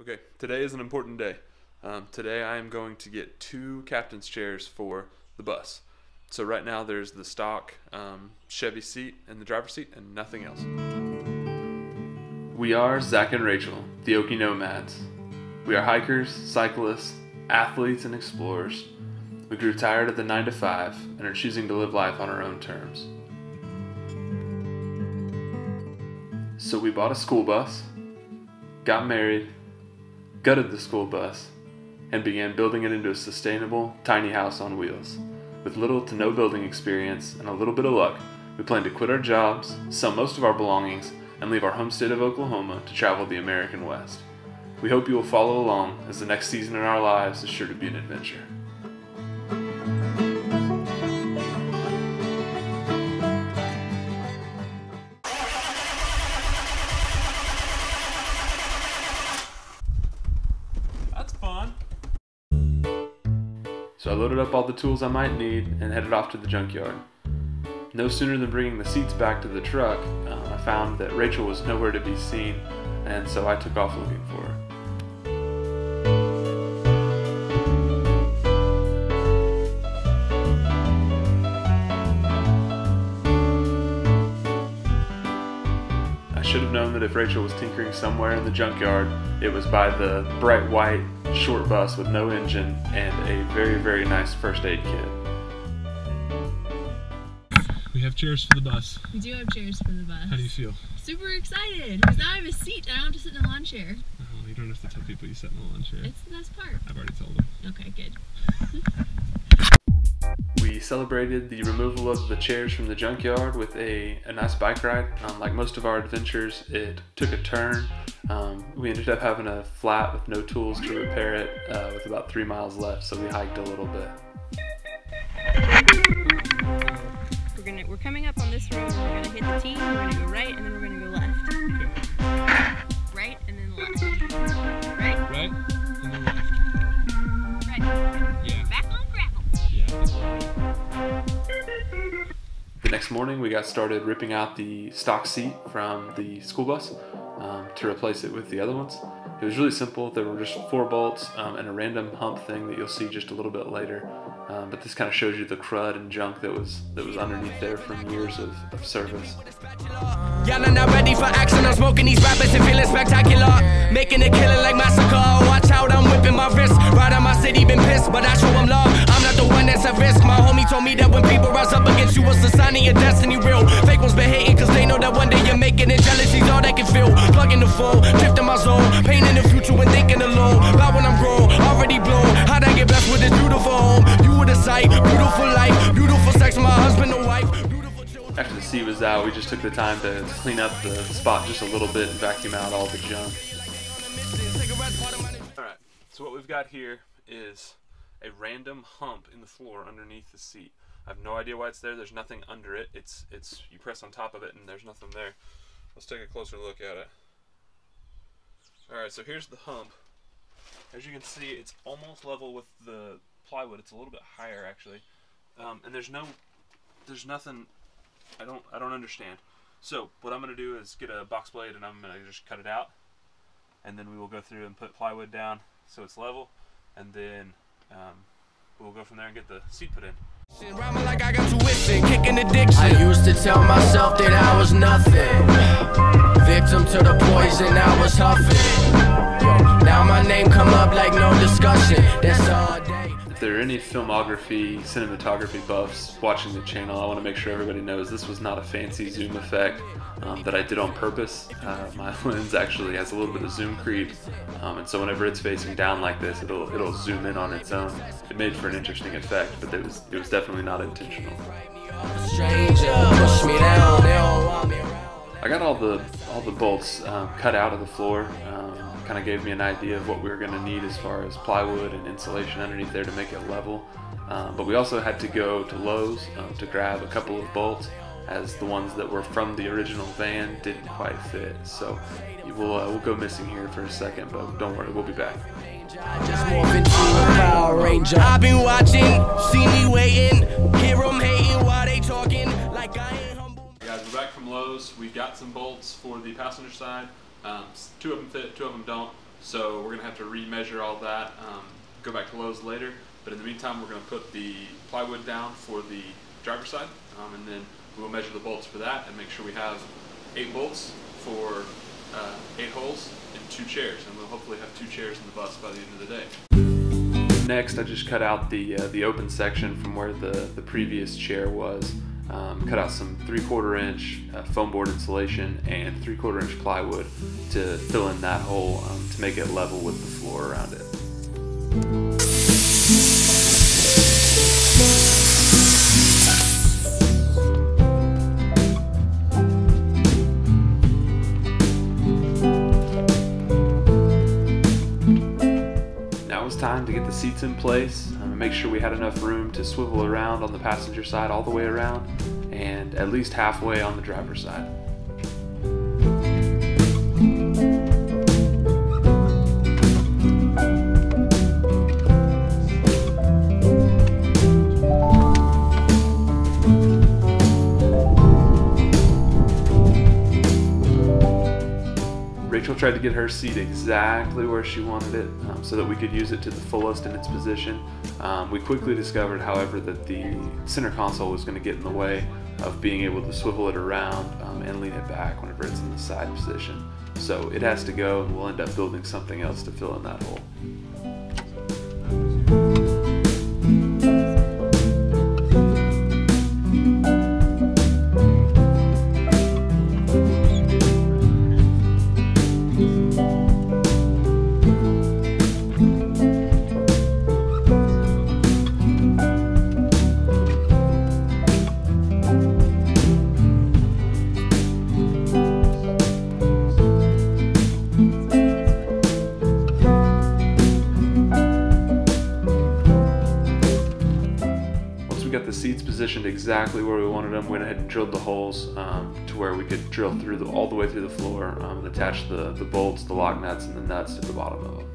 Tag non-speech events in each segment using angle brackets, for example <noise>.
Okay, today is an important day. Um, today I am going to get two captain's chairs for the bus. So right now there's the stock um, Chevy seat and the driver's seat and nothing else. We are Zach and Rachael, the Okie Nomads. We are hikers, cyclists, athletes, and explorers. We grew tired of the 9 to 5 and are choosing to live life on our own terms. So we bought a school bus, got married, gutted the school bus, and began building it into a sustainable, tiny house on wheels. With little to no building experience and a little bit of luck, we plan to quit our jobs, sell most of our belongings, and leave our home state of Oklahoma to travel the American West. We hope you will follow along as the next season in our lives is sure to be an adventure. So I loaded up all the tools I might need and headed off to the junkyard. No sooner than bringing the seats back to the truck, uh, I found that Rachael was nowhere to be seen, and so I took off looking for her. I should have known that if Rachael was tinkering somewhere in the junkyard, it was by the bright white short bus with no engine and a very, very nice first aid kit. We have chairs for the bus. We do have chairs for the bus. How do you feel? Super excited because now I have a seat and I don't have to sit in a lawn chair. Oh, you don't have to tell people you sat in the lawn chair. It's the best part. I've already told them. Okay, good. <laughs> We celebrated the removal of the chairs from the junkyard with a, a nice bike ride. Um, like most of our adventures, it took a turn. Um, we ended up having a flat with no tools to repair it uh, with about three miles left, so we hiked a little bit. We're gonna we're coming up on this road. We're gonna hit the T. We're gonna go right and then we're gonna go left. Morning, we got started ripping out the stock seat from the school bus um, to replace it with the other ones. It was really simple. There were just four bolts um, and a random hump thing that you'll see just a little bit later. Um, but this kind of shows you the crud and junk that was that was underneath there from years of, of service. Y'all are not ready for action. I'm smoking these rappers and feeling spectacular. Making a like massacre. Watch out, I'm whipping my wrist. Right on my city, been pissed, but I show them love. I'm not the one that's at risk. My homie told me that when people rise up against you, the sign of your destiny real. Fake ones been hating one day making it. Jealousy's all they can feel. Plugging the phone, drifting my zone. Painting the future when thinking alone. About when I'm grown, already blown. How'd I get blessed with this beautiful home? You were the sight, beautiful life, beautiful sex, my husband and wife. After the seat was out, we just took the time to clean up the spot just a little bit and vacuum out all the junk. Alright, so what we've got here is a random hump in the floor underneath the seat. I have no idea why it's there. There's nothing under it. It's it's you press on top of it and there's nothing there. Let's take a closer look at it. Alright, so here's the hump. As you can see, it's almost level with the plywood. It's a little bit higher actually. Um, and there's no there's nothing I don't I don't understand. So what I'm gonna do is get a box blade and I'm gonna just cut it out, and then we will go through and put plywood down so it's level, and then um, we'll go from there and get the seat put in. I got tuition, kicking addiction. I used to tell myself that I was nothing. Victim to the poison I was huffing. Now my name come up like no discussion. That's all day. If there are any filmography, cinematography buffs watching the channel, I want to make sure everybody knows this was not a fancy zoom effect um, that I did on purpose. Uh, my <laughs> lens actually has a little bit of zoom creep, um, and so whenever it's facing down like this, it'll it'll zoom in on its own. It made for an interesting effect, but it was it was definitely not intentional. Stranger, push me down, they don't want me around. I got all the all the bolts um, cut out of the floor. Kind of gave me an idea of what we were going to need as far as plywood and insulation underneath there to make it level. Um, but we also had to go to Lowe's um, to grab a couple of bolts, as the ones that were from the original van didn't quite fit. So we'll uh, we'll go missing here for a second, but don't worry, we'll be back. I just morph into a Power Ranger. I've been watching, see me waiting, hear 'em hating while they talking like I ain't humble. Guys, we're back from Lowe's. We got some bolts for the passenger side. Um, two of them fit, two of them don't. So we're gonna have to remeasure all that, um, go back to Lowe's later. But in the meantime, we're gonna put the plywood down for the driver's side, um, and then we'll measure the bolts for that and make sure we have eight bolts for uh, eight holes and two chairs, and we'll hopefully have two chairs in the bus by the end of the day. Next, I just cut out the uh, the open section from where the the previous chair was. Um, cut out some three quarter inch uh, foam board insulation and three quarter inch plywood to fill in that hole um, to make it level with the floor around it. Now it was time to get the seats in place make sure we had enough room to swivel around on the passenger side all the way around and at least halfway on the driver's side. Rachael tried to get her seat exactly where she wanted it um, so that we could use it to the fullest in its position. Um, we quickly discovered, however, that the center console was going to get in the way of being able to swivel it around um, and lean it back whenever it's in the side position. So it has to go, and we'll end up building something else to fill in that hole. Positioned exactly where we wanted them, we went ahead and drilled the holes um, to where we could drill through the, all the way through the floor um, and attach the, the bolts, the lock nuts, and the nuts to the bottom of them.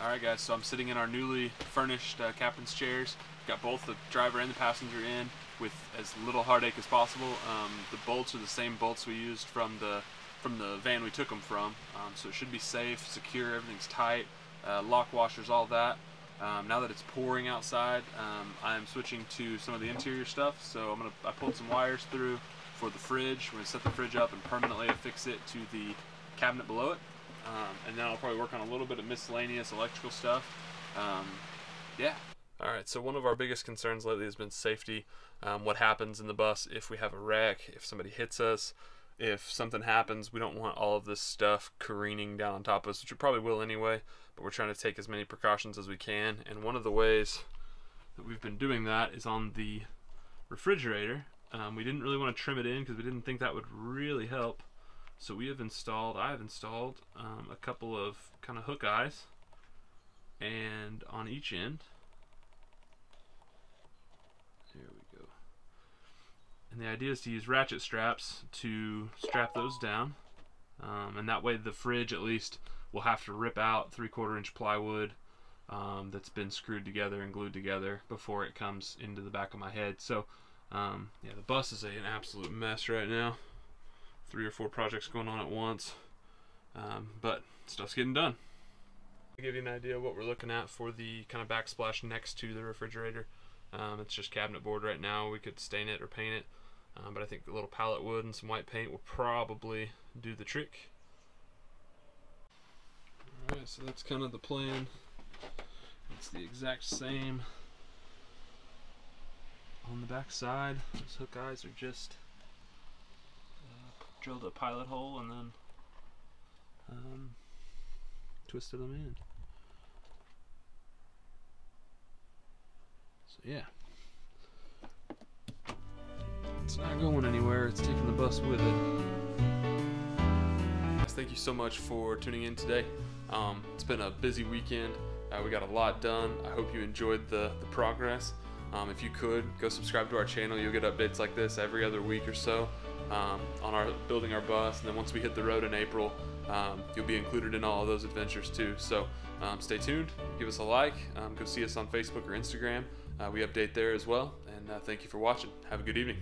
All right, guys. So I'm sitting in our newly furnished uh, captain's chairs. Got both the driver and the passenger in with as little heartache as possible. Um, the bolts are the same bolts we used from the from the van we took them from, um, so it should be safe, secure. Everything's tight. Uh, lock washers, all that. Um, now that it's pouring outside, um, I'm switching to some of the interior stuff. So I'm gonna I pulled some wires through for the fridge. We're gonna set the fridge up and permanently affix it to the cabinet below it. Um, and then I'll probably work on a little bit of miscellaneous electrical stuff. Um, yeah. All right. So one of our biggest concerns lately has been safety. Um, what happens in the bus if we have a wreck, if somebody hits us, if something happens, we don't want all of this stuff careening down on top of us, which it probably will anyway. But we're trying to take as many precautions as we can. And one of the ways that we've been doing that is on the refrigerator. Um, we didn't really want to trim it in because we didn't think that would really help. So we have installed, I have installed um, a couple of kind of hook eyes, and on each end, there we go. And the idea is to use ratchet straps to strap those down, um, and that way the fridge at least will have to rip out three quarter inch plywood um, that's been screwed together and glued together before it comes into the back of my head. So um, yeah, the bus is a, an absolute mess right now three or four projects going on at once. Um, but stuff's getting done. Give you an idea what we're looking at for the kind of backsplash next to the refrigerator. Um, it's just cabinet board right now. We could stain it or paint it. Um, but I think a little pallet wood and some white paint will probably do the trick. Alright, so that's kind of the plan. It's the exact same on the back side. Those hook eyes are just drilled a pilot hole and then um, twisted them in. So yeah, it's not going anywhere. It's taking the bus with it. Guys, thank you so much for tuning in today. Um, it's been a busy weekend. Uh, we got a lot done. I hope you enjoyed the, the progress. Um, if you could, go subscribe to our channel. You'll get updates like this every other week or so um, on our building our bus. And then once we hit the road in April, um, you'll be included in all of those adventures too. So um, stay tuned, give us a like, um, go see us on Facebook or Instagram, Uh, we update there as well. And uh, thank you for watching. Have a good evening.